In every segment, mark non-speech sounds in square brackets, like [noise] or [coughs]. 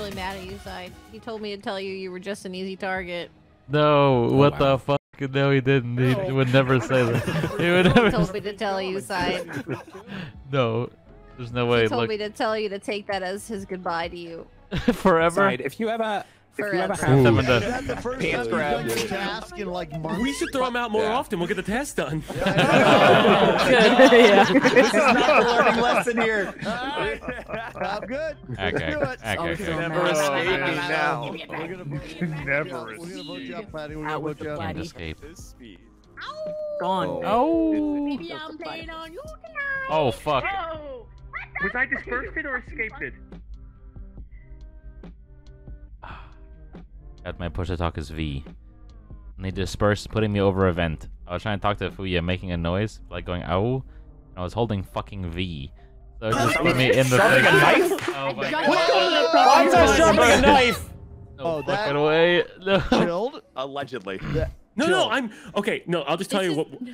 actually mad at you, Side. He told me to tell you you were just an easy target. No, Oh, what wow. the fuck? No, he didn't. He would never say that. [laughs] He would He never. told [laughs] me to tell you, [laughs] Side. No, there's no way. He told Look, me to tell you to take that as his goodbye to you. forever. Side, if you ever, if you ever have to- Is that the Pants grab. you've done your task in like months? We should throw him out more Yeah. often. We'll get the test done. Good. [laughs] [laughs] yeah. this is not the learning lesson here. [laughs] I'm good. Okay, Let's do it. okay, okay. Never escaping now. We're gonna vote, Never we're gonna vote you out, Patty. We're gonna with vote the you out. Can't escape. This speed. Gone. Oh. oh. Maybe I'm playing on you tonight. Oh fuck. Oh. Was I dispersed it or escaped Got my push to talk is V. And they dispersed, putting me over a vent. I was trying to talk to Fuya, making a noise, like going ow. And I was holding fucking V. So it just put me in the Sharpening thing. a knife? [laughs] Oh my Just- god. Why is that sharpening a knife? No Oh, that- fucking way. No. Chilled. [laughs] Allegedly. No, Joe. no, I'm okay. No, I'll just tell This you is- what.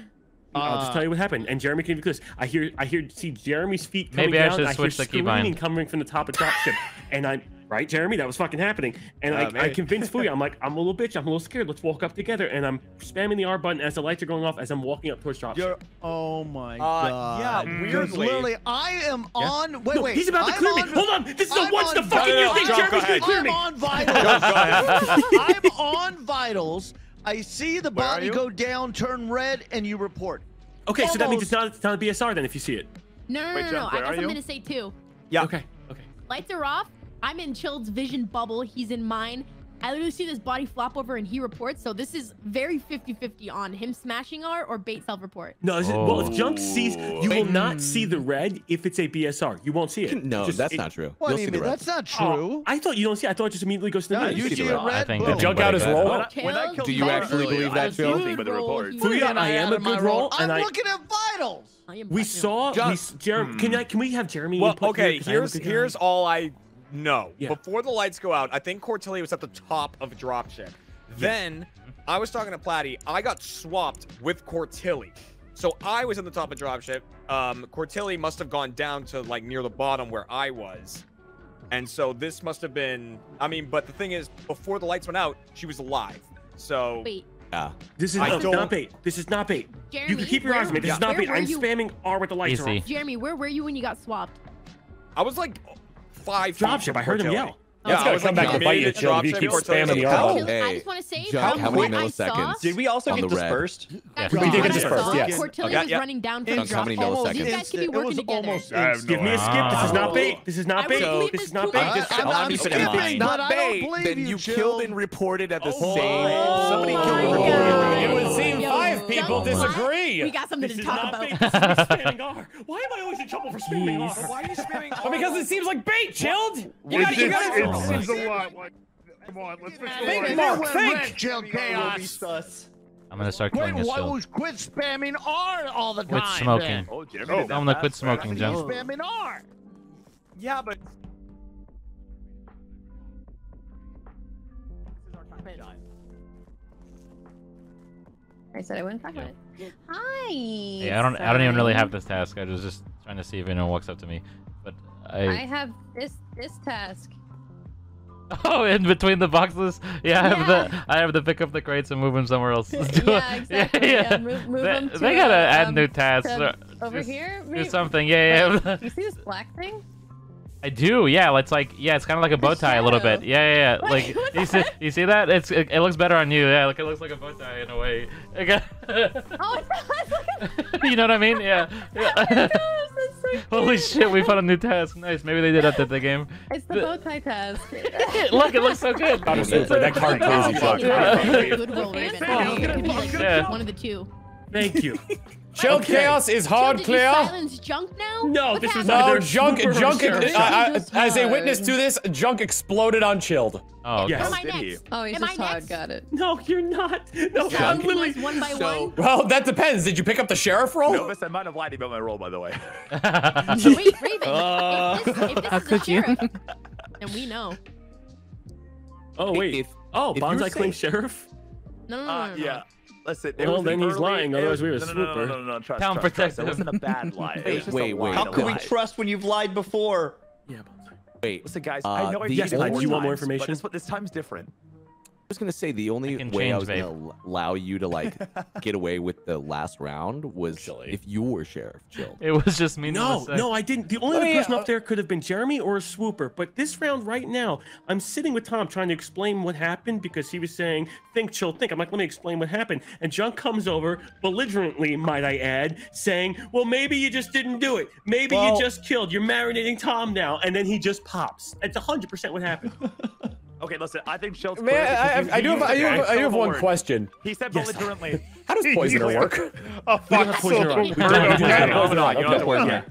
I'll just tell you what happened. And Jeremy can be this. I hear, I hear, see Jeremy's feet coming Maybe I down. should I switch hear the screaming keybind. coming from the top of dropship, and I'm right, Jeremy. That was fucking happening. And Uh, I, I maybe. [laughs] convinced Fuya. I'm like, I'm a little bitch. I'm a little scared. Let's walk up together. And I'm spamming the R button as the lights are going off as I'm walking up towards dropship. You're, oh my Uh, god. yeah, Because weirdly- Literally, I am on. Wait, no, wait. he's about to I'm clear me. on- Hold on. This is the I'm what's the fucking No, no, you no, think Jeremy's gonna ahead. clear I'm me? on vitals. Go, go ahead. [laughs] I'm on vitals. I see the Where body go down, turn red, and you report. Okay, so that means it's not, it's not a BSR then if you see it. No, no, no, Wait, no, Jeff, no. I where got are something you? to say two. Yeah. Okay. Okay. Lights are off. I'm in Chilled's vision bubble. He's in mine. I literally see this body flop over and he reports. So this is very 50-50 on him smashing R or bait self-report. No, this is, well, if Junk Oh. sees, you will not see the red if it's a BSR. You won't see it. No, Just- that's it- not true. What You'll do you see the mean? red. That's not Oh, true. I thought you don't see. it. I thought it just immediately goes to the No, news. you see see the a red. red. I think boom. that's Junk out his good. roll? When I, when I Do you actually earlier, believe that, was Phil? nothing but the report. Fuya, I am a good roll, and I'm looking at vitals. We saw. We, Junk. s- Jeremy, can hmm. I? Can we have Jeremy? Well, okay. here, 'cause I am a Here's here's all I know. Yeah. Before the lights go out, I think Cortilli was at the top of dropship. Then I was talking to Platty. I got swapped with Cortilli. So I was in the top of dropship. Um, Cortilli must have gone down to like near the bottom where I was. And so this must have been. I mean, but the thing is, before the lights went out, she was alive. So Wait, Yeah. This is no, don't- bait. This is not bait. Jeremy. You can keep your eyes on me. This is where not bait. I'm you- spamming R with the lights are off. Jeremy, where were you when you got swapped? I was like five. feet Dropship. I heard him Cortilli. yell. Yeah, It's I gonna was come back and mid bite you, Jill, if you dropship, keep Cortilli spamming the was R out. button. I Hey, just want to say Junk, how many what I saw, milliseconds? Did we also get dispersed? Guys, We did get dispersed, saw, yes. Cortilli Okay, was yeah. running down from Junk, how many milliseconds? You guys could be working together. almost I have instant. Give me a skip. This is not bait. This is not would bait. This this is not too. bait. I- This I'm not be skipping, mine. but I don't bait, believe Then you, you killed and reported at the Oh same. Somebody killed and Oh reported. It would seem five. People disagree. We got something to talk about. [laughs] in trouble for spamming R? Why are you spamming? Well, [laughs] because it seems like bait, chilled. You It got, you got it to seems a lot. Like, come on, let's fix the Think. Mark, think. red, Chaos. I'm gonna start Wait, killing this why quit spamming R all the time? Quit smoking. then? Oh, Jeremy Oh. I'm gonna quit smoking, You Junk. spamming R. Yeah, but I said I wouldn't talk about it. Hi. Yeah, I don't. I don't even really have this task. I was just trying to see if anyone walks up to me. But I I. have this this task. [laughs] Oh, in between the boxes. Yeah, I have the. I have to pick up the crates and move them somewhere else. [laughs] [laughs] Yeah, exactly, yeah, move- move they, them to, they gotta uh, add um, new tasks. to Over just here. Do something. Yeah, Wait, yeah. you see this black thing? I do. Yeah, it's like yeah, it's kind of like a bow tie a little bit. Yeah, yeah, yeah. Like you see, you see that? It's it, it looks better on you. Yeah, like it looks like a bow tie in a way. Oh, it does. You know what I mean? Yeah. yeah. It does. That's so [laughs] Holy shit, we found a new task. Nice. Maybe they did update the game. [laughs] It's the The- bow tie task. [laughs] Look, it looks so good. Connor Super, that card crazy fuck. Good roll, Raven. Oh, It could be like Yeah. one of the two. Thank you. Chilled Okay. chaos is hard Did you clear. silence junk now? No, What's this was happening? No, They're junk, junk. hard. I, I, as a witness to this, junk exploded on chilled. Oh, okay. Yes. Am I Did he? next? Oh, he's Am just I hard. next? Got it. No, you're not. No, I'm literally. one by So- one. Well, that depends. Did you pick up the sheriff role? Novice, I might have lied about my role, by the way. [laughs] Wait, Raven. Uh, if this, if this How is the could you? sheriff, then we know. Oh wait. If- oh, if Bonsai you're claim sheriff. No, no, no, Uh, no, no. yeah. Listen, it Well, then an he's lying, it otherwise we were no, no, no, no, swooper. no, no, no, trust, Town trust, trust. It wasn't a bad [laughs] lie. It was just Wait, wait, how to could we trust when you've lied before? Yeah, Bonsai. Wait, Listen, guys, uh, I know I the yes, only- more you want more times, but information? This, this time's different. I was gonna say the only can way I was babe. gonna allow you to like [laughs] get away with the last round was Chili. if you were sheriff. Chill. It was just me. No, no, I didn't. The only Let other person uh, up there could have been Jeremy or a swooper. But this round right now, I'm sitting with Tom trying to explain what happened because he was saying, think, chill, think. I'm like, let me explain what happened. And John comes over, belligerently, might I add, saying, well, maybe you just didn't do it. Maybe Well- you just killed. You're marinating Tom now. And then he just pops. It's 100% what happened. [laughs] Okay, listen, I think Chill's Man, I, I, I do have, I do have, I do have one question. He said Yes. belligerently. [laughs] How does [laughs] poisoner work? A [laughs] oh, We don't have poison on. We don't have poison on. Poison on, You don't have to worry okay. about it.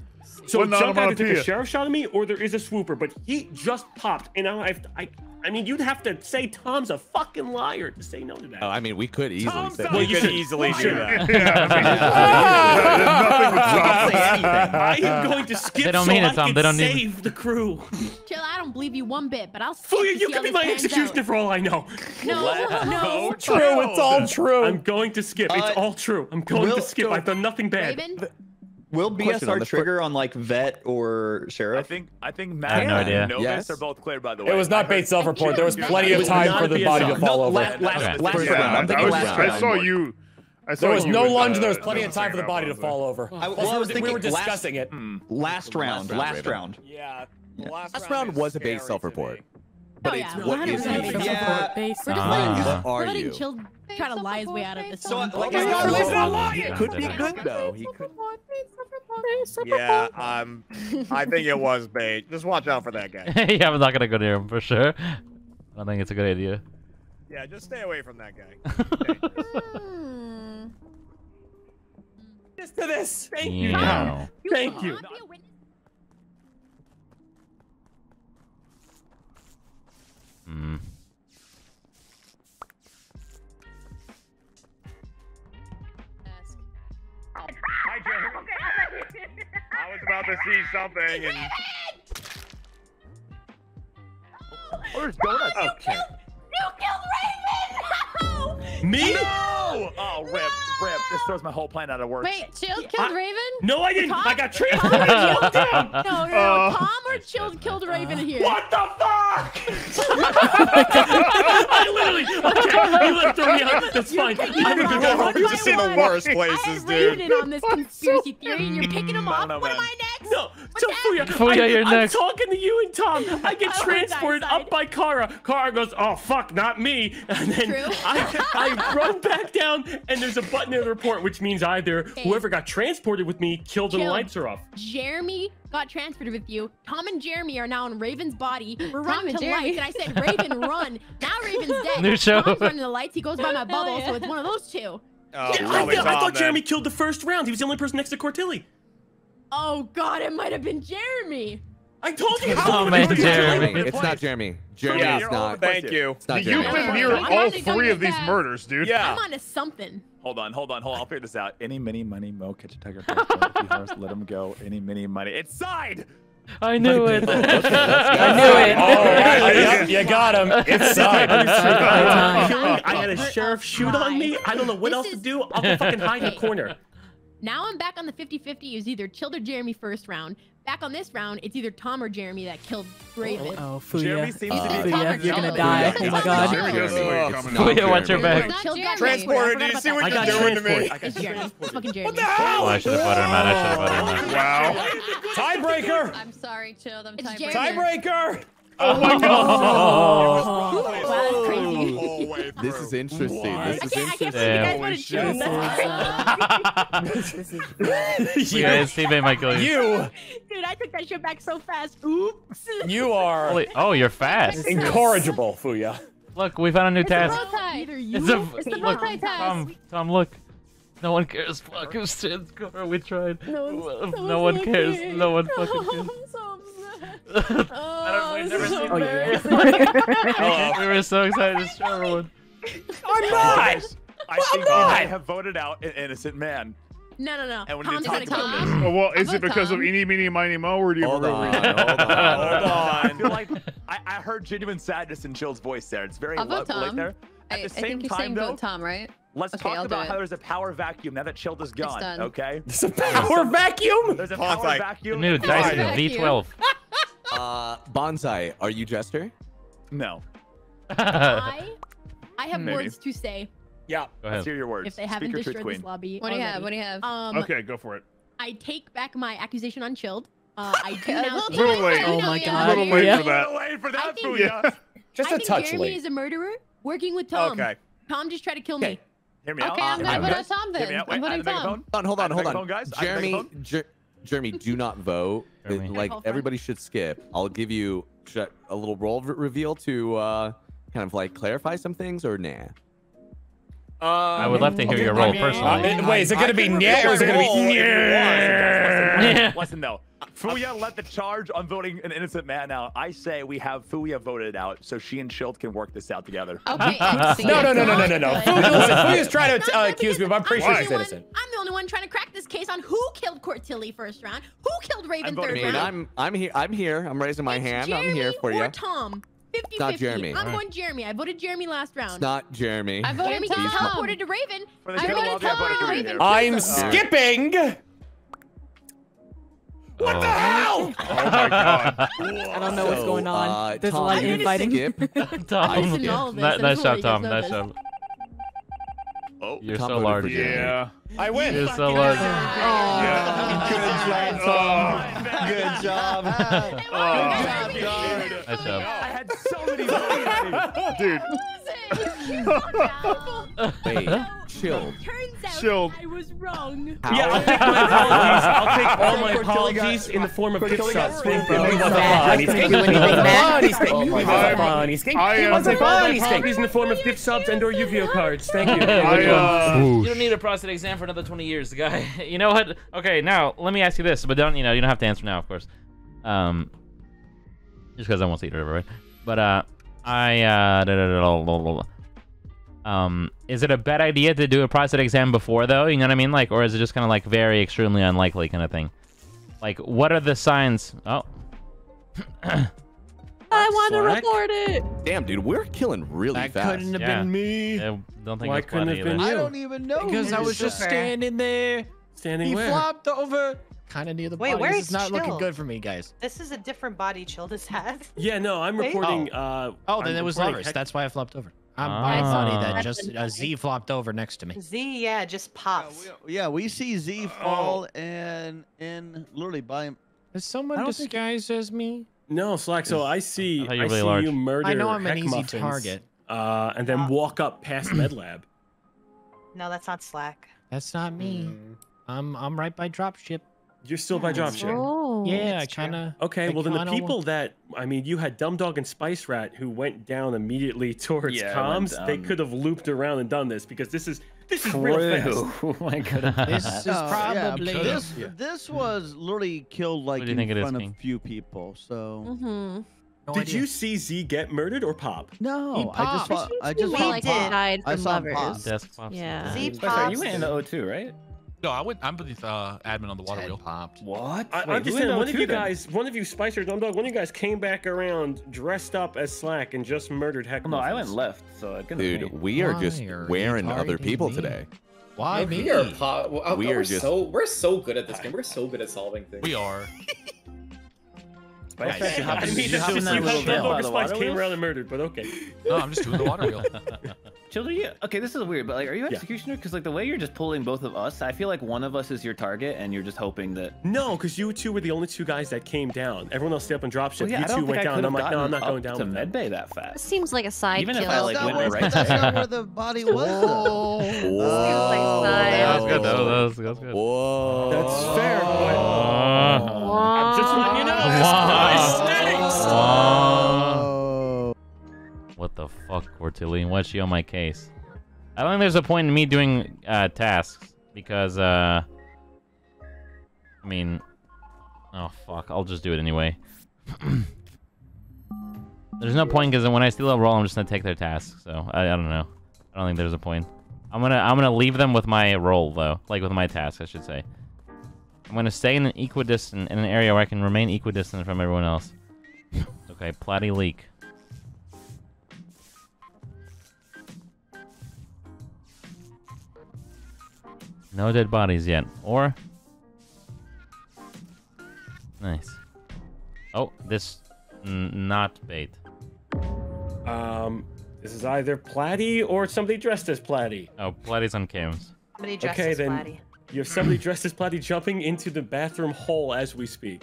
So Well, not Junk either took a onomatopoeia. sheriff shot at me, or there is a swooper. But he just popped, and now I've, I, I mean, you'd have to say Tom's a fucking liar to say no to that. Oh, I mean, we could easily Tom's say. a- We you could should- easily do that. Yeah, I mean, nothing would stop say us. anything. I am going to skip They don't so mean it, I Tom. can They don't need- save the crew. Chill, I don't believe you one bit, but I'll skip Fuya, to you see could be my pans executioner out. for all I know. No, [laughs] no. True, it's all true. I'm going to skip. It's Uh, all true. I'm going Will- to skip. so- I've done nothing bad. Raven, Will Question on BSR the fir- trigger on like vet or sheriff? I think I think I Matt have no and idea. Novus Yes. are both clear, by the way. It was not bait self-report. There was plenty of time for the body to fall over. la- last, Okay. last Yeah, round. Yeah, I'm I, thinking was, last I saw you. I saw There was no lunge. uh, There was plenty of time for the body to fall over. I- well, I we was were- we were thinking last- discussing it. last round, round, last round. Yeah. The Last, Last round round was a base self-report. But Oh, it's yeah, what is 100% he? base Yeah. We're just letting, What we're letting you? Chill try to lie his way out of this. So, one. like, Oh my God, he's not lying. It could be good though. He could. Yeah, um, I think it was bait. Just watch out for that guy. [laughs] yeah, I'm not gonna go near him for sure. I don't think it's a good idea. Yeah, just stay away from that guy. Just to this. Thank you. Yeah. Thank you. Can't be a. Hmm. Hi, Jeremy. I was about to see something, and Oh, there's donuts. Okay. You killed Raven! Me? Oh, oh, rip, rip. This throws my whole plan out of work. Wait, Chill killed I- Raven? No, I didn't. Tom? I got transported and killed [laughs] down. No, no, no. Uh, [laughs] Tom or Chill killed Raven here. What the fuck? [laughs] I literally. Okay, you let throw me out. That's fine. picking I'm a him good off You're just in the worst I places, had Raven dude. in on this conspiracy theory, and you're picking him off. know, what am. I next? No, so Fuya, Fuya, I, you're I'm next. talking to you and Tom. [laughs] I get Oh, transported up by Kara. Kara goes, "Oh fuck, not me!" And then True. [laughs] I, I run back down, and there's a button in the report, which means either whoever got transported with me killed and the lights are off. Jeremy got transferred with you. Tom and Jeremy are now in Raven's body. We're Tom running and to Jeremy. lights, and I said, Raven, [laughs] run. Now Raven's dead. New show. Tom's running the lights. He goes by my oh, bubble, yeah. so it's one of those two. Oh, Yeah, I, probably thought- I thought then. Jeremy killed the first round. He was the only person next to Cortilli. Oh God, it might have been Jeremy. I told you. Oh, how man, many Jeremy. It's not Jeremy. Jeremy Yeah, is not. the Thank you. It's not you've Jeremy. been near I'm all three of these back. murders, dude. Yeah. I'm onto something. Hold on, hold on, hold on. I'll figure this out. Any, mini, money, mo, catch a tiger, catch a tiger, horse, let him go. Any, mini, money. It's side. I knew it. okay. I knew it. Oh, [laughs] oh yep, you got him. It's side. I had a sheriff shoot on me. I don't know what This else to do. I'll go fucking hide in a corner. Now I'm back on the 50-50. It was either Chilled or Jeremy first round. Back on this round, it's either Tom or Jeremy that killed Raven. Oh, Jeremy Fuya. seems Uh, to be Fuya, talking you're gonna die. Oh my God. Jeremy does see what you're Ugh. coming Fuya, watch your back. not Chilled got Jeremy. transported. I Transported, do you about see what I you're doing to me? transported. It's Jeremy. It's fucking Jeremy. Oh, I should have buttered him out. I should have buttered him out. Wow. Tiebreaker. I'm sorry, Chilled. I'm tiebreaker. Tiebreaker. Oh my god. Wow, that's crazy. The whole way This is interesting. I This is can't, I can't interesting. believe you guys Damn. wanted Chilled. That's This is [laughs] You guys, teammate might kill you. You, Dude, I took that shit back so fast. Oops. you are Holy- oh, you're fast. incorrigible, Fuya. Look, we found a new task. bow tie. Either you It's a or It's the Tom. tie task. Tom, Tom, look. No one cares. Fuck, it's Chin's car. We tried. No, No, no one one's cares. No one [laughs] fucking oh, I'm cares. so [laughs] upset. I don't, we've never oh, this is seen Oh, yeah. Oh, we were so excited to show everyone. [laughs] I'm not. I think we not. have voted out an innocent man. No, no, no. And when Tom's gonna talk kill to me. Oh, well, is it about because of Tom? eeny, meeny, miny, mo, or do you have Hold a real on, [laughs] hold on. I feel like I, I heard genuine sadness in Chill's voice there. It's very I'll low, vote Tom. there. At I, the I same think you're time, saying though, vote Tom, right? let's Okay, talk I'll about how there's a power vacuum now that Chilled is gone. done. Okay? [laughs] It's a power vacuum. There's a power like, vacuum. New in the Dyson V12. Uh, Bonsai, are you Jester? No. I, I have Maybe. words to say Yeah. Let's hear your words. if they haven't your destroyed queen. this lobby. What do you have? What do you have? Um, Okay, go for it. I take back my accusation on Chilled. Uh, [laughs] I do now little Little late. Oh know, my yeah, God. Little yeah, late yeah. for that. Wait for I that, think- Booyah. [laughs] Just I a think touch Jeremy late. is a murderer working with Tom. Okay. Tom just tried to kill me. Okay. Hear me out. Okay, I'm gonna me vote out. on Tom Hear me then. out. I'm Wait, voting have to make a Tom. Hold on, hold on, hold on. make a phone, guys. I have to make a Jeremy, Jeremy, do not vote. Jeremy. like Can I vote for him? everybody should skip. I'll give you a little role reveal to uh, kind of like clarify some things, or nah. Um, I would love to hear your I role mean, personally. Uh, wait, is it gonna be can yeah or is it gonna be if. Yeah. Listen, [laughs] listen though. Fuya led the charge on voting an innocent man out. I say we have Fuya voted out so she and Shield can work this out together. Okay. [laughs] No, no, no, no, no, no, no. Fuya, listen, Fuya's trying to uh, accuse me, because but I'm pretty I'm sure she's innocent. One, I'm the only one trying to crack this case on who killed Cortilli first round, who killed Raven voting third I for mean, round. I'm I'm here. I'm here. I'm raising my It's hand. Jeremy I'm here for or you. Tom. 50 not 50. Jeremy. I'm Alright. going Jeremy. I voted Jeremy last round. It's not Jeremy. I voted Jeremy Tom. teleported to Raven. I kill voted lobby, I Tom voted to for you Raven. here. I'm skipping. What the hell? Oh my god. [laughs] I don't know what's going on. uh, There's Tom, a lot of [laughs] I'm gonna infighting. skip. Tom. I listen to all this. Ni- Nice just wanna job, Tom. Nice know job. Oh, You're Tom so voted large. for Jeremy. Yeah. I win. You're so large. Yeah. Oh. Good job. Nice job. I had so many [laughs] votes. Dude, Wait, chill. Turns out Shield. I was wrong. Yeah, I'll take my [laughs] apologies. I'll take all my apologies in the form of gift subs. Thank you. He was a Matt, funny you skink. do anything, He was funny skink. Oh He my was a God. funny skink. I He am- was I'll a take all my funny skink. apologies in the form of gift subs and or Yu-Gi-Oh cards. Thank you. I, uh, You don't need a prostate exam for another 20 years, guy. [laughs] You know what? Okay, now let me ask you this, but don't you know? You don't have to answer now, of course. Um, just because I won't see it or whatever, right? But uh, I uh, um, is it a bad idea to do a prostate exam before though? You know what I mean? Like, or is it just kind of like very extremely unlikely kind of thing? Like, what are the signs? Oh, [coughs] I want to Slack. report it. Damn, dude, we're killing really That fast. couldn't have Yeah. been me. I don't think Why it's couldn't have been you? I don't even know. Because I was just standing there. Standing He where? flopped over, kind of near the Wait, body. where This is is not looking Chill? good for me, guys. This is a different body Chill has. Yeah, no, I'm Wait. reporting. Uh, Oh, then I'm it was reporting lovers. That's why I flopped over. I'm Ah. my body that just uh, Z flopped over next to me. Z, yeah, just pops. Yeah, we see Z fall and and literally by him. Is someone I think- disguised as me? No, Slack. So I see. I I, thought you were really see large. you murder. I know I'm an easy Muffins, target. Uh, and then walk up past [clears throat] MedLab. No, that's not Slack. That's not me. I'm I'm right by dropship. You're still by dropship. Oh. Yeah, I it's true. kind of. Okay, I well then the people wa- that I mean, you had Dumb Dog and Spice Rat who went down immediately [laughs] towards Yeah, I went comms. They could have looped around and done this because this is this is real fast. [laughs] Oh my [laughs] goodness. This is No, yeah, probably. this. This was literally killed like do in think front King? of few people. So Mm-hmm. No Did idea. you see Z get murdered or pop? no, I just popped. saw. I just We saw did. pop. Died I from saw lovers. pop. Desk pops. Yeah. Z Spicer, you went in the O2, right? No, I went. I'm the uh, admin on the water Ted wheel. popped. What? I, I'm just saying, one of you guys, one of you, Spicer, Dumb Dog, one of you guys came back around dressed up as Slack and just murdered Heck. No, I went left, so it couldn't Dude, have been me. we are just are wearing other people me? today. Why No, me? we are po- well, We we're just- so we're so good at this game. We're so good at solving things. We are. Spice Guys, Rat, you you I have happened to to mean, be do that's doing just that you little had bit Dumb Dog by and the Spice came around and murdered, but okay. No, I'm just doing the water wheel. [laughs] Children, yeah. Okay, this is weird, but like, are you executioner? Because like the way you're just pulling both of us, I feel like one of us is your target, and you're just hoping that. No, because you two were the only two guys that came down. Everyone else stayed up and dropship. Well, yeah, you I two don't think went I down. could I'm like, no, I'm not going down to with them. medbay that This fast. seems like a side Even if. I, like, That's not went where- right That's there. not where the body [laughs] was. though. Whoa. That was good. That was, that was, that was good. Whoa. That's fair, but Uh, I'm just letting you know. Wow. This stinks. Wow. What the fuck, Cortillian? What's she on my case? I don't think there's a point in me doing uh, tasks because, uh, I mean, oh fuck, I'll just do it anyway. [clears throat] there's no point because when I steal a roll, I'm just gonna take their tasks. So I, I don't know. I don't think there's a point. I'm gonna I'm gonna leave them with my roll though, like with my task, I should say. I'm gonna stay in an equidistant in an area where I can remain equidistant from everyone else. [laughs] okay, Platy leak. No dead bodies yet. Or nice. Oh, this N- not bait. Um, this is either Platty or somebody dressed as Platty. Oh, Platty's on cams. Somebody dressed Okay, as then Platty. you have somebody dressed as Platty jumping into the bathroom hole as we speak.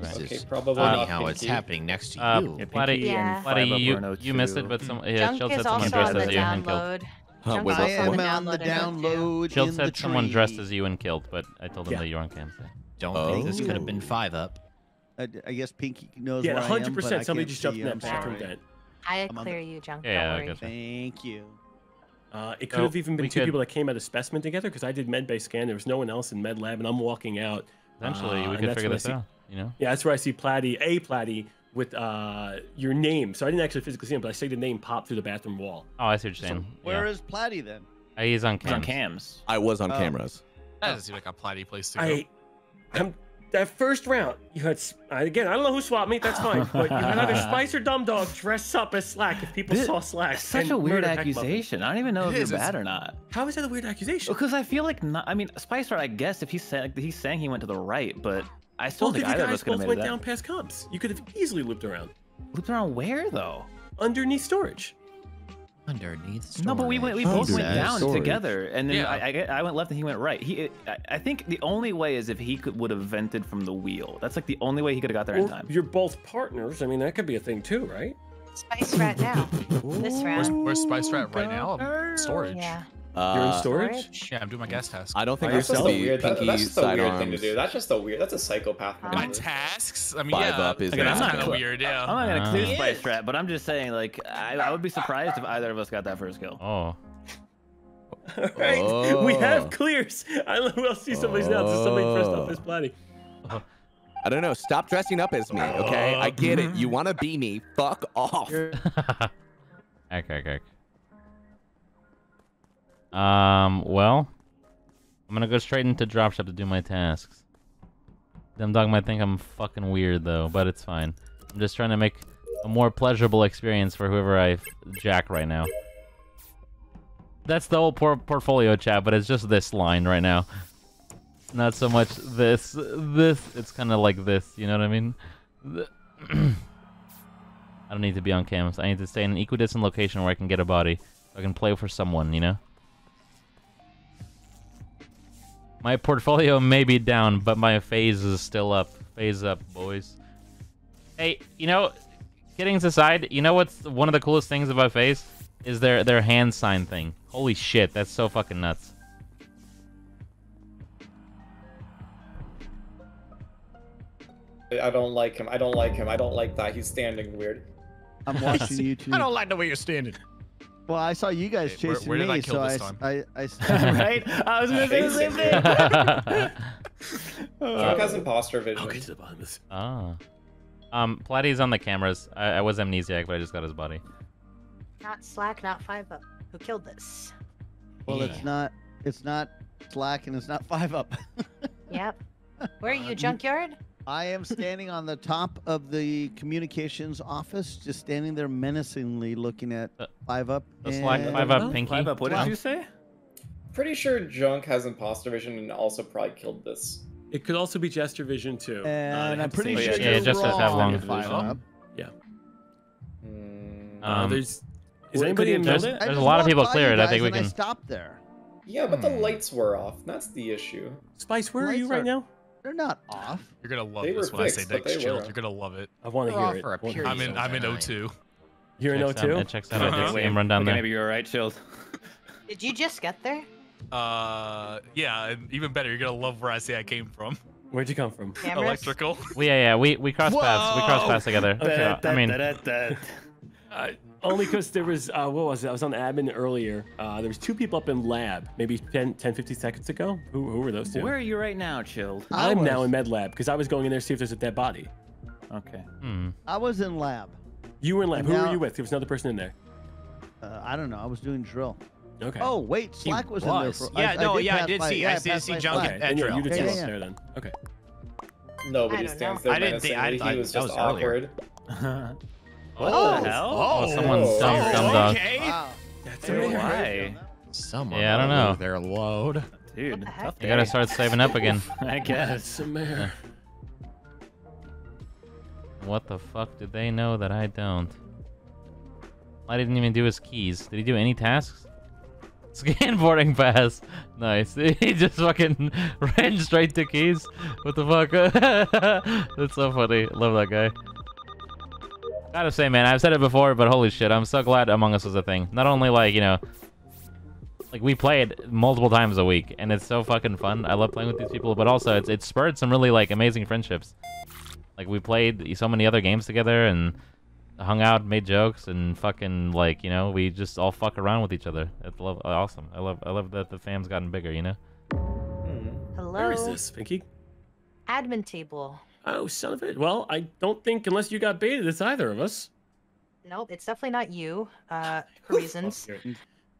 This Okay, probably funny not how it's happening next to Uh, you. Yeah, Platty, Pinky Yeah. and Platty, you, you missed it, but some yeah, Junk Shield said is someone also dressed on the as you and killed. download. Huh, Junk wait, I also that? am downloaded on the it too. download Shield in said the someone dressed as you and killed, but I told him Yeah. that you were on cam. Don't think this could have Oh. been five up. I, I guess Pinky knows Yeah, where I am, hundred percent. Somebody just jumped see in that I'm bathroom sorry. I I'm clear you, Junk. Yeah, Don't worry. Thank you. Uh, it So, could have even been two could- people that came out of specimen together because I did med bay scan. There was no one else in med lab, and I'm walking out. Eventually, uh, we and could figure this see- out. You know. Yeah, that's where I see Platty, a Platty with uh, your name. So I didn't actually physically see him, but I see the name pop through the bathroom wall. Oh, I see what you're saying. Where yeah. is Platty then? Uh, He's on It's on cams. I was on Oh. cameras. That doesn't seem like a platy place to go. I, I'm that first round. You had again. I don't know who swapped me. That's fine. But you had either [laughs] Spice or Dumb Dog dress up as Slack if people This- saw Slack. Such a weird murder Heck Muffin. accusation. I don't even know It if is, you're bad or not. How is that a weird accusation? Because I feel like not, I mean Spicer. I guess if he's saying he's saying he went to the right, but I still Well, think you either of guys us could have both made went that. down past comps. You could have easily looped around Looped around where though? underneath storage. Underneath. Storage. No, but we went. We storage. both went down storage. together, and then Yeah. I, I, I went left and he went right. He, I, I think the only way is if he could would have vented from the wheel. That's like the only way he could have got there in time. you're both partners. I mean, that could be a thing too, right? Spice Rat now. This round. where's Spice Rat right now? Storage. Yeah. You're in Uh, storage. Storage. Yeah, I'm doing my guest task. I don't think By it's That's supposed just to a be weird. That, that's just a weird thing to do. That's just a weird. That's a psychopath. My My tasks? I mean, Five yeah. up is Again, I'm not kind weird, yeah. I'm not gonna Ah. clear He Spice is. Rat, but I'm just saying, like, I, I would be surprised if either of us got that first kill. Oh. [laughs] All right, we have Oh. clears. I don't know who else sees somebody's now. It's somebody dressed up as Platty. I don't know. Stop dressing up as me, okay? I get it. You want to be me? Fuck off. [laughs] okay, okay. Um, well, I'm gonna go straight into dropship to do my tasks. Them dog might think I'm fucking weird though, but it's fine. I'm just trying to make a more pleasurable experience for whoever I jack right now. That's the whole por- portfolio chat, but it's just this line right now. Not so much this, this. It's kind of like this. You know what I mean? [clears throat] I don't need to be on cams. I need to stay in an equidistant location where I can get a body. So I can play for someone, you know? My portfolio may be down, but my phase is still up. Phase up, boys. Hey, you know, kiddings aside, you know what's one of the coolest things about phase? Is their their hand sign thing. Holy shit, that's so fucking nuts. I don't like him. I don't like him. I don't like that. He's standing weird. I'm [laughs] watching you two. I don't like the way you're standing. Well, I saw you guys Wait, where- chasing where did me, I kill so this I, time? I, I, [laughs] [laughs] right? I was gonna say the same thing. Chuck has imposter vision. I'll get to the bottom of this. Ah. Um, Platty's on the cameras. I, I was amnesiac, but I just got his body. Not Slack, not Five Up. Who killed this? well, it's not, it's not slack and it's not five up. [laughs] Yep. Where are you, Junkyard? I am standing on the top of the communications office, just standing there menacingly, looking at Uh, five up. the Slack and- Five Up Pinky. Five up. What did Wow. you say? Pretty sure Junk has imposter vision and also probably killed this. It could also be Jester vision too. Uh, And they I'm pretty sure Yeah, you're just as wrong, have long Five vision. up. Hmm. Uh, Um, there's. Is anybody in have med? There's a lot of people clear it, I think we can- I stopped there. Yeah, but the Hmm. lights were off. That's the issue. Spice, where are you right are- now? They're not off. You're gonna love They this were when I say next they chilled. were. You're gonna love it. I want to hear off it. for Period, I'm in. I'm in. O2. You're in Checks out- O2. It checks out. Uh-huh. Wait, run down okay, there. Maybe you're right, chilled. [laughs] Did you just get there? Uh, yeah, and even better, you're gonna love where I say I came from. Where'd you come from? Cameras? Electrical. We, yeah, yeah, we, we crossed paths. We crossed Whoa! paths together. Okay. I mean, Uh, only because there was, uh, what was it? I was on admin earlier. Uh, there was two people up in lab, maybe 10, 10 15 seconds ago. Who, who were those two? Where are you right now, chilled? I I'm now in med lab because I was going in there to see if there's a dead body. Okay. hmm. I was in lab. You were in lab. And Who were you with? There was another person in there. Uh, I don't know. I was doing drill. Okay. Oh wait, Slack was, in there. For, Yeah, I, no, I did yeah, I did by- see- yeah, I did see by Junk Slack. at- then drill. you did Yeah, see yeah, us there then. Okay. Nobody I don't stands know. there I didn't think- I- menacingly. I- he was just awkward. [laughs] What Oh, the hell? Oh, oh someone Oh. dumb, Oh, dumb dog. okay. Wow. That's Dude, amazing. why? Someone. Yeah, I don't will know. lose Their load. Dude, the heck? tough You gotta start saving up again. [laughs] I guess. Samir. [laughs] What the fuck did they know that I don't? I didn't even do his keys. Did he do any tasks? [laughs] Scan boarding pass. Nice. He just fucking ran straight to keys. What the fuck? That's so funny. Love that guy. Gotta say, man, I've said it before, but holy shit, I'm so glad Among Us was a thing. Not only like, you know, like we play it multiple times a week, and it's so fucking fun. I love playing with these people, but also it's it's spurred some really like amazing friendships. Like we played so many other games together and hung out, made jokes, and fucking like you know we just all fuck around with each other. It's love awesome. I love I love that the fam's gotten bigger. You know. Hmm. Hello. Where is this, Pinky? Admin table. Oh, son of it. Well, I don't think unless you got baited, it's either of us. Nope, it's definitely not you. Uh, [laughs] for reasons.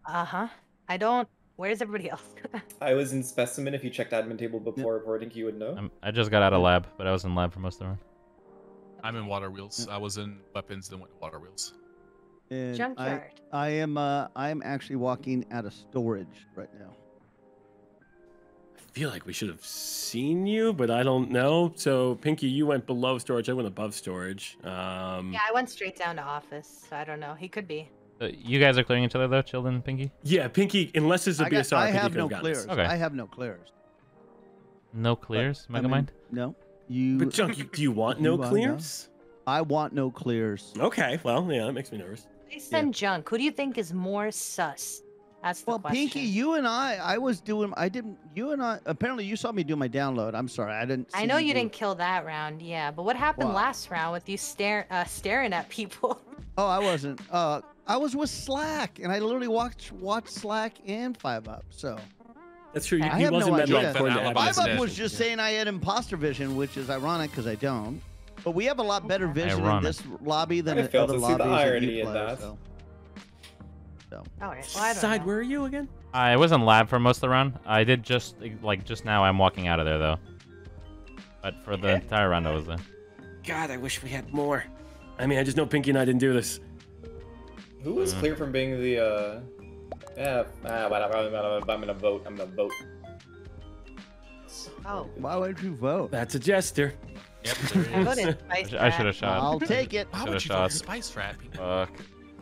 Uh huh. I don't. Where's everybody else? [laughs] I was in specimen. If you checked admin table before reporting, you would know. I'm, I just got out of lab, but I was in lab for most of the run. I'm in water wheels. I was in weapons, then went to water wheels. And I, Junkyard. I am uh I am actually walking out of storage right now. I feel like we should have seen you, but I don't know. So, Pinky, you went below storage. I went above storage. Um, yeah, I went straight down to office. So I don't know. He could be. Uh, you guys are clearing each other though, Children, Pinky. yeah, Pinky. Unless it's a I, got- BSR, I Pinky have no have clears. Okay. I have no clears. No clears, I mean, Megamind. No. You But Junk, do you want [laughs] no You clears? I want no clears. Okay, well, yeah, that makes me nervous. Based on junk, who do you think is more sus? That's the Well, question. Pinky, you and I, I was doing, I didn't, you and I, apparently you saw me do my download. I'm sorry, I didn't. I know you do- didn't kill that round, yeah. But what happened What? last round with you stare, uh, staring at people? [laughs] Oh, I wasn't. Uh, I was with Slack, and I literally watched watched Slack and Five Up. So That's true. I He have wasn't no meant to idea. Five Up was session. just saying I had imposter vision, which is ironic because I don't. But we have a lot better vision in this lobby than I in fail other to see the irony you in that. So. So. All right. Well, I Side, know. where are you again? I was in lab for most of the run. I did just like just now. I'm walking out of there though. But for the entire round, I was there. God, I wish we had more. I mean, I just know Pinky and I didn't do this. Who was clear from being the? uh Yeah, ah, whatever. I'm gonna, vote. I'm gonna vote. Oh, Why would you vote? That's a jester. Yep, there I he is. voted [laughs] Spice I should have shot. I'll take it. [laughs] Why Should've would you shot. vote Spice Rat? Fuck.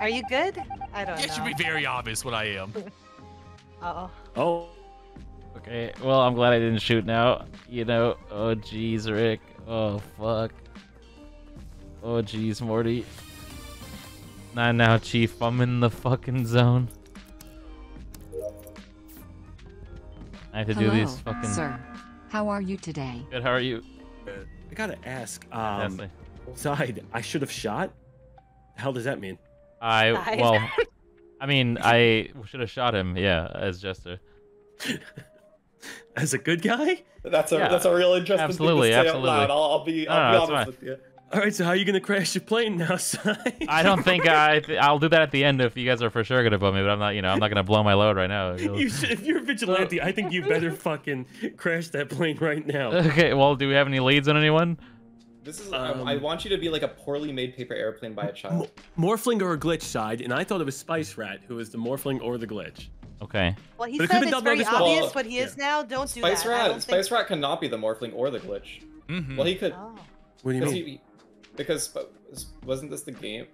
Are you good? I don't It know. It should be very obvious what I am. [laughs] Uh oh. Oh, Okay. Well, I'm glad I didn't shoot now. You know. Oh jeez, Rick. Oh fuck. Oh jeez, Morty. Not now, Chief. I'm in the fucking zone. I have to do these fucking. sir. How are you today? Good. How are you? I gotta ask. Um, Fantastic. side, I should have shot. The hell does that mean? I [laughs] Nice. well, I mean, [laughs] I should have shot him. Yeah, as Jester. [laughs] As a good guy? That's a Yeah, that's a real interesting absolutely, thing to say absolutely. out loud. I'll, I'll be I'll no, be honest fine. with you. All right, so how are you gonna crash your plane now, side? I don't think I. I'll do that at the end if you guys are for sure gonna put me, but I'm not. You know, I'm not gonna blow my load right now. You should, if you're a vigilante, I think you better fucking crash that plane right now. Okay. Well, do we have any leads on anyone? This is. um, I want you to be like a poorly made paper airplane by a child. Morphling or a glitch side, and I thought it was Spice Rat who was the Morphling or the glitch. Okay. Well, he But said could've it's very double as well. obvious Well, what he is now. Don't do Spice that. I Rat. don't Spice think... Rat cannot be the Morphling or the glitch. Mhm. Well, he could. Oh. What do you because mean? he- because wasn't this the game?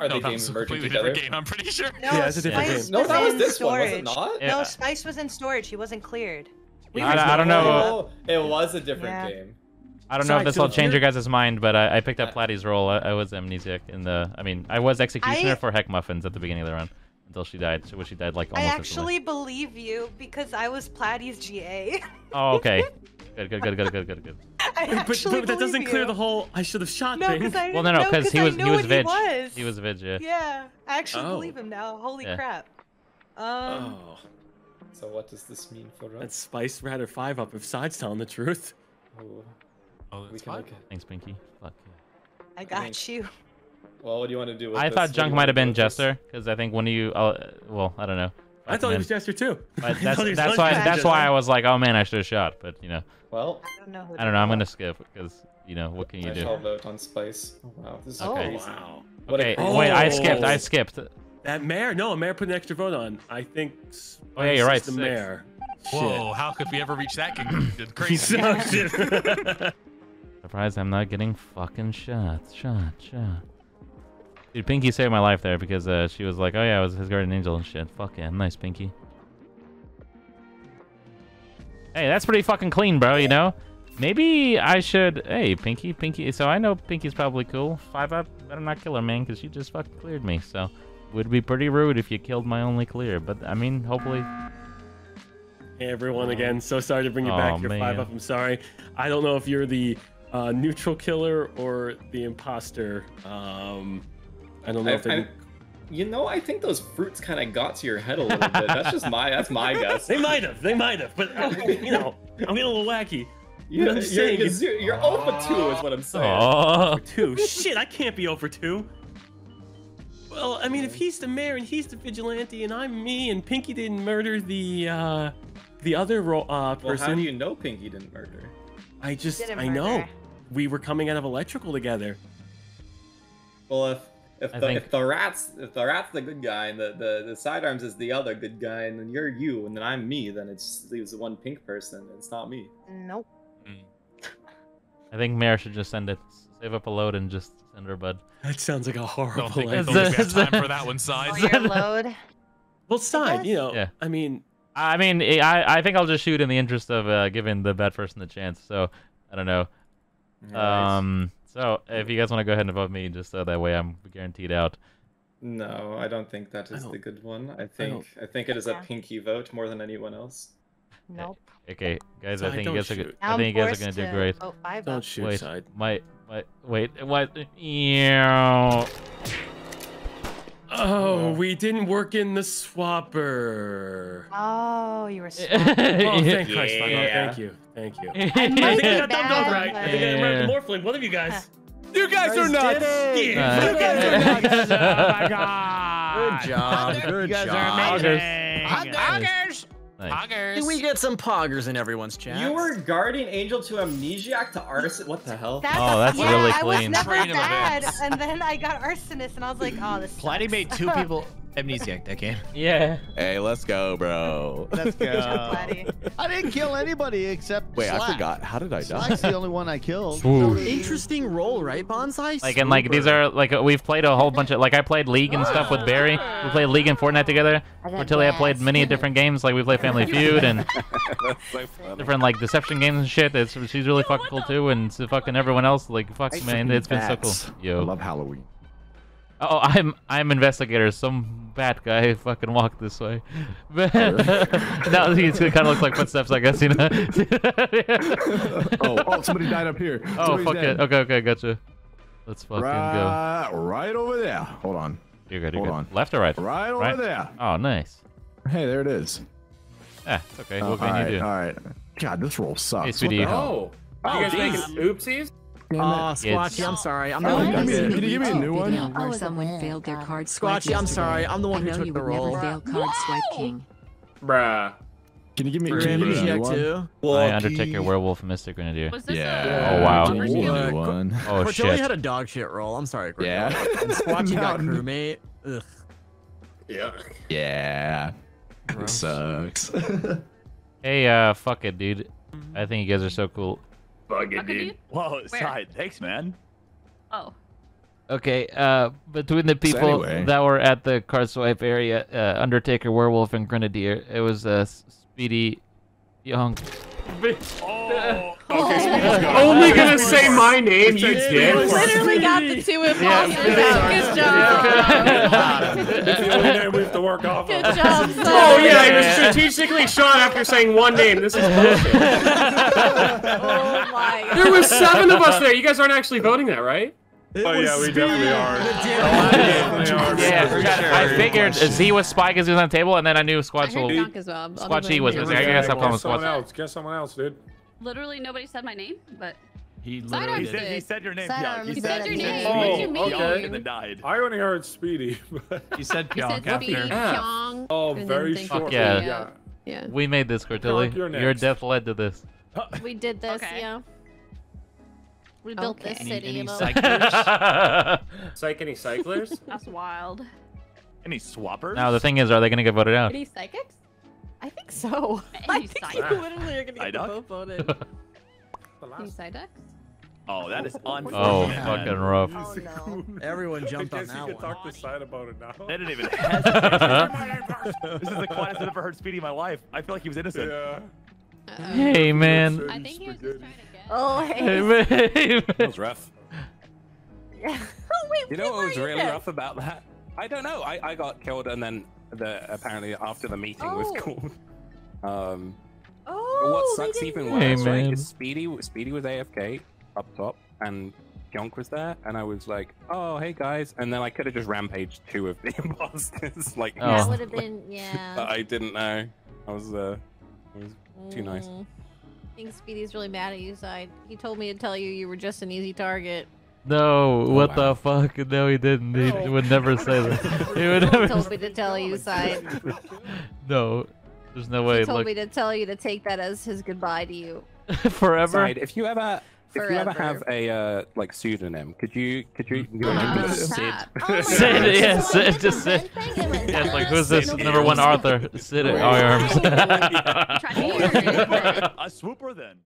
Are No, they that games merging together? game. I'm pretty sure. No, Yeah, it's a different Spice game. No, that was in this one, was storage. it not? Yeah. No, Spice was in storage. He wasn't cleared. I, I don't know. Oh, it was a different Yeah. game. I don't know if this will change your guys' mind, but I, I picked up Platy's role. I, I was amnesiac in the. I mean, I was executioner I- for Heck Muffins at the beginning of the run until she died. She, well, she died like I almost instantly. actually believe you because I was Platy's GA. Oh, okay. Good, good, good, good, good, good, good. [laughs] I But, actually but that doesn't believe clear the whole I should have shot No, thing. because I Well, no, no, no, because he I was know he was what Vig. He was. He was Vig. Yeah. Yeah, I actually Oh. believe him now. Holy Yeah. crap. Um, Oh, So what does this mean for us? that's Spice Rat or Five Up if Side's telling the truth. Oh, Oh, we can fine. look at. Thanks, Pinky. Fuck I got you. Well, what do you want to do with I this? thought What Junk might have been? Jester because I think one of you. Uh, well, I don't know. I thought he was Jester too. [laughs] But I that's thought he was that's why that's Jester. why I was like, oh man, I should have shot. But you know, Well, I don't know who. I don't know. I'm gonna skip because you know what can you I do? shall vote on Spice. Oh, wow, this is Okay. crazy. Wow. What a Okay, crazy- wait, I skipped. I Oh. skipped. That mayor? No, a mayor put an extra vote on. I think. Oh, yeah, you're right, The six. mayor. Whoa, how could we ever reach that conclusion? [laughs] Crazy. [laughs] Surprised I'm not getting fucking shots. Shot, shot. Dude, Pinky saved my life there because uh, she was like, oh yeah, I was his guardian angel and shit. Fuck yeah, nice Pinky. Hey, that's pretty fucking clean, bro, you know? Maybe I should... Hey, Pinky, Pinky... So I know Pinky's probably cool. Five up, better not kill her, man, because she just fucking cleared me, so... Would be pretty rude if you killed my only clear, but I mean, hopefully... Hey everyone again, so sorry to bring you back Aw, here, man. Five Up. I'm sorry. I don't know if you're the uh, neutral killer or the imposter. Um, I don't know I, if they. I, you know, I think those fruits kind of got to your head a little bit. That's just my that's my [laughs] guess. They might have, they might have, but uh, you know, I'm getting a little wacky. You know what I'm You're, saying? you're, you're, you're 0 for 2 is what I'm saying. Aw. two. Shit, I can't be over 2. Well, I mean, if he's the mayor and he's the vigilante and I'm me and Pinky didn't murder the uh the other ro- uh Well, person, how do you know Pinky didn't murder? I just Didn't I know murder. We were coming out of electrical together. Well, if if the, think- if the rat's if the rat's the good guy and the, the the sidearms is the other good guy and then you're you and then I'm me, then it just leaves one pink person. It's not me. Nope. I think Mayor should just send it. Save up a load and just send her bud. That sounds like a horrible. Don't think, idea. don't think we have time for that one, [laughs] side. your load. Well, side, you know. Yeah. I mean, I mean, I I think I'll just shoot in the interest of uh, giving the bad person the chance. So I don't know. Alright. Um. So if you guys want to go ahead and vote me, just so that way I'm guaranteed out. No, I don't think that I is don't- the good one. I think I think it is a Pinky vote more than anyone else. Nope. Okay, guys, I Side, think you guys are. shoot. Good. Now I I'm think you guys are gonna do to great. vote five don't up. shoot Wait, side. my my wait what? Ew. Oh, we didn't work in the swapper. Oh, you were. [laughs] Oh, thank Christ, Yeah. Thank you, thank you. I [laughs] I might think I got thumbs up right. I think I but- remember the Morphling. One of you guys. You guys are nuts. Yeah. Uh, you guys are nuts. [laughs] [laughs] oh my god. Good job. Good You guys job. are amazing. Poggers. Nice. Can we get some poggers in everyone's chat? You were guardian angel to amnesiac to arson. What the hell? That's, Oh, that's yeah, really I was never bad, and then I got arsonist, and I was like, oh, this. Platy made two people amnesiac that game. [laughs] Yeah. Hey, let's go, bro. Let's go. [laughs] I didn't kill anybody except Wait, I forgot. How did I die? Slack's the only one I killed. Swoosh. Interesting role, right, Bonsai? Like and like these are like uh, we've played a whole bunch of like I played League and stuff with Barry. We played League and Fortnite together. Until I played many different games. Like we played Family [laughs] Feud and so different like deception games and shit. It's, she's really fucking cool too, and so fucking everyone else like fuck man, it's been so cool. Yo. I Love Halloween. Oh, I'm I'm investigator. Some bad guy fucking walked this way. no, it kind of looks like footsteps, I guess. You know. [laughs] oh, oh, somebody died up here. Oh Somebody's fuck dead. it. Okay, okay, gotcha. Let's fucking go. Right, right over there. Hold on. You're good. You're Hold good. on. Left or right? Right over Right? there. Oh, nice. Hey, there it is. Yeah, it's okay. Oh, what can all you right, do? All right. God, this roll sucks. Hey, What sweetie. the hell? Oh, you guys oh, making oopsies? Damn Oh, it. Squatchy, I'm sorry. I'm the one give who me- did can you give me a new one? Video where someone failed their card swipe Squatchy, I'm sorry. I'm the one who took the would never roll. fail card swipe king. Bruh. Can you give me, For can you give me a new amnesiac one? too. Hi, Undertaker, Werewolf, Mystic Grenadier. Was this Yeah. Oh, wow. Give a Uh, new one. Oh Cortilli shit. had a dog shit roll. I'm sorry, Cortilli. Yeah. Squatchy [laughs] got crewmate. Ugh. Yeah. Yeah. It sucks. [laughs] Hey, uh, fuck it, dude. I think you guys are so cool. Bug it, dude. dude. Whoa, side. Thanks, man. Oh. Okay, uh, between the people anyway. that were at the card swipe area, uh, Undertaker, Werewolf, and Grenadier, it was uh, Speedy, Young. [laughs] Oh, Only gonna say my name, you dick. Literally got the two [laughs] imposters Yeah. out. Good job. It's the only name we have to work off Good of. job, [laughs] son. Oh yeah, I was strategically shot after saying one name. This is bullshit. [laughs] Oh my There was seven of us there. You guys aren't actually voting that, right? Oh yeah, we definitely oh, oh, are. Yeah, I figured Z was Spike as he was on the table, and then I knew I Squatch heard will. Dunk as well. I'll Squatchy be was voting missing. I guess I'll call him Someone Squatch. else. Guess someone else, dude. Literally nobody said my name, but He Sidearms literally He did. said, he said your name, Sidearms. Pionk. He said your name. Oh, What do you mean? okay. And then died. I only heard Speedy. He said you Pionk said Speedy, after. Pyong. oh, very thank short. yeah. yeah. Yeah. We made this, Cortilli. you're Your death led to this. We did this, Okay. yeah. We built Okay. this Any- city, any you know. psych- Psych any cyclers? That's wild. Any swappers? now the thing is, are they gonna get voted out? Any psychics? I think so. [laughs] I Any think you literally are gonna get the Psyduck? vote voted. Any side decks? Oh, that is [laughs] oh, oh, fucking rough. Oh no. [laughs] Everyone jumped on that one. I guess you that can talk to side about it now. They didn't even hesitate. this is the quietest I've ever heard Speedy in my life. I feel like he was innocent. Yeah. Hey, man. I think he was just trying to get. Oh, Hey, hey. man. Hey, That was rough. Yeah. oh, wait, You know where what was really then? rough about that? I don't know. I, I got killed and then the apparently after the meeting was Oh. called. [laughs] Um, Oh, what sucks even know. Hey, worse, right? man. Is Speedy Speedy was AFK up top and Yonk was there, and I was like, "Oh, hey guys," and then I could have just rampaged two of the [laughs] imposters, like. Oh. That would have been [laughs] But yeah. I didn't know. I was uh, I was too nice. Mm. I think Speedy's really mad at you, side. He told me to tell you you were just an easy target. No, what wow. the fuck? No, he didn't. He No. would never [laughs] say that. He would He never. told me to tell you, side. [laughs] No, there's no way. He told Look, me to tell you to take that as his goodbye to you. [laughs] forever. Side, if you ever if you ever have a uh, like pseudonym, could you could you give Uh, me Sid? Oh my Sid, God, yeah, this is Sid, just the Sid. vent thing? It went, Yeah, like who's this? Sid Number one Arthur. Sit at Wow. arms. Try to hear it, A swooper then.